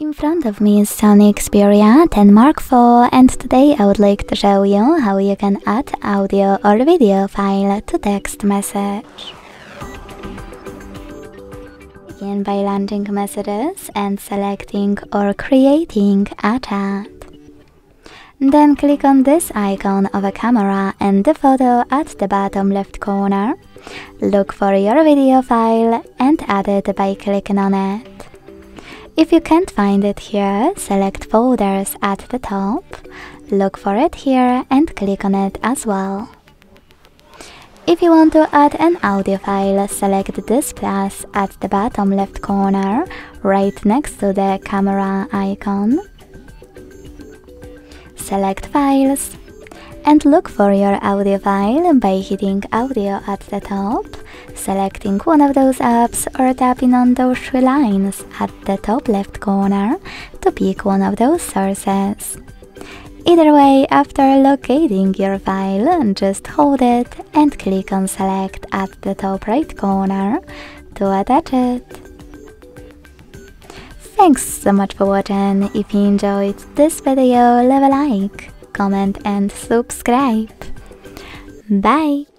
In front of me is Sony Xperia 10 Mark IV and today I would like to show you how you can add audio or video file to text message. Begin by launching messages and selecting or creating a chat. Then click on this icon of a camera and the photo at the bottom left corner. Look for your video file and add it by clicking on it. If you can't find it here, select folders at the top, look for it here and click on it as well. If you want to add an audio file, select this plus at the bottom left corner, right next to the camera icon. Select Files and look for your audio file by hitting Audio at the top, selecting one of those apps or tapping on those three lines at the top left corner to pick one of those sources. Either way, after locating your file, just hold it and click on Select at the top right corner to attach it. Thanks so much for watching. If you enjoyed this video, leave a like comment and subscribe. Bye!